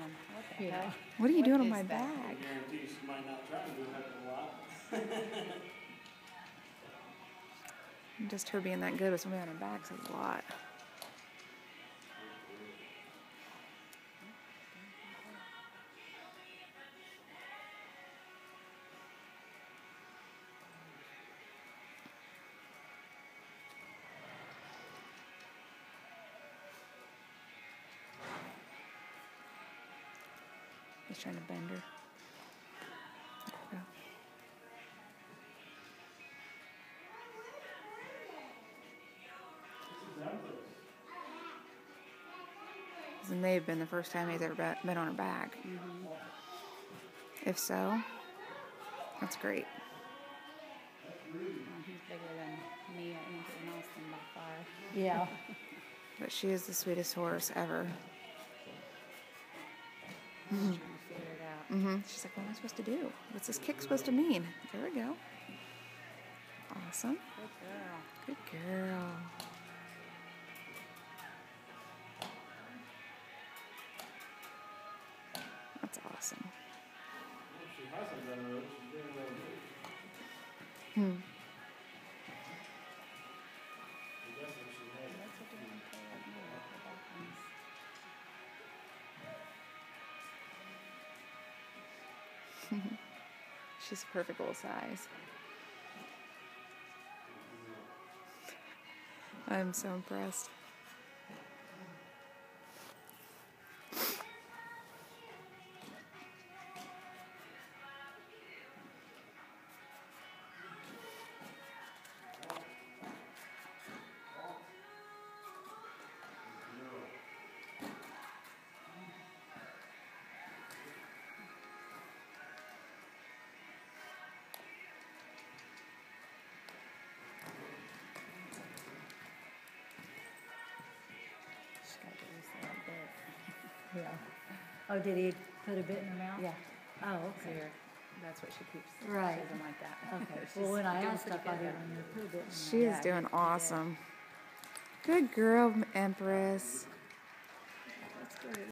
him. What the Yeah. heck? What are you doing on my that? bag? I guarantee she might not try to do a heck of a lot. Just her being that good with somebody on her back says a lot. He's trying to bend her. There. This may have been the first time he's ever be- been on her back. Mm-hmm. If so, that's great. Well, he's bigger than me or anything else in by far. Yeah. But she is the sweetest horse ever. Trying to figure it out. hmm She's like, what am I supposed to do? What's this kick supposed to mean? There we go. Awesome. Good girl. Good girl. That's awesome. She hasn't done it, she's doing it. Hmm. She's a perfect little size. I'm so impressed. Yeah. Oh, did he put a bit in her mouth? Yeah. Oh, okay. Here. That's what she keeps. Right. She doesn't like that. Okay. well, when I asked, I thought he put a bit. She is yeah, doing awesome. Good girl, Empress.